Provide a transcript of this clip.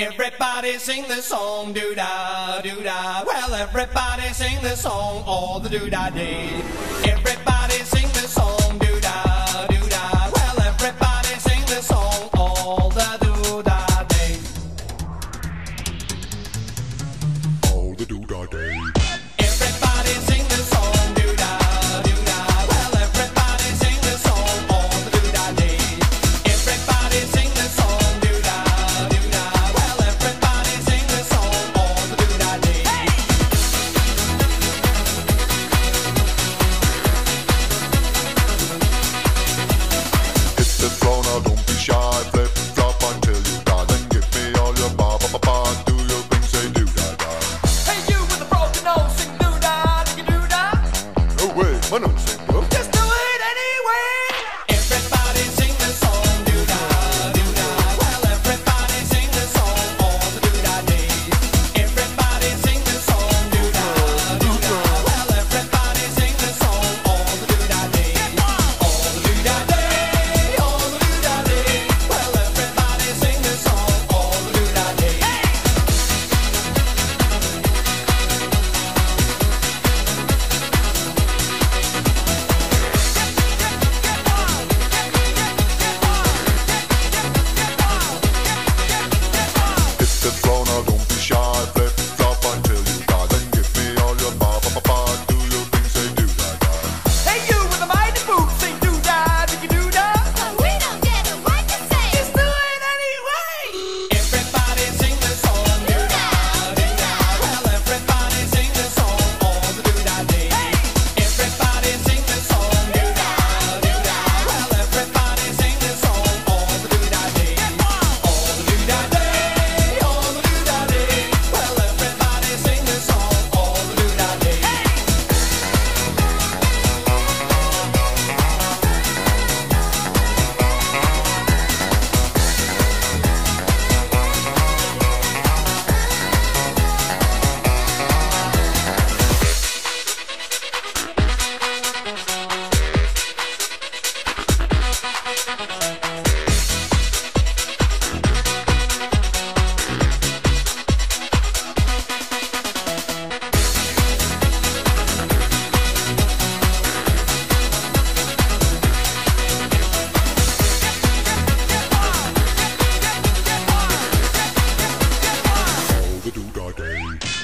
Everybody sing this song, doo da, doo da. Well, everybody sing this song all the doo da day. Everybody Thank you.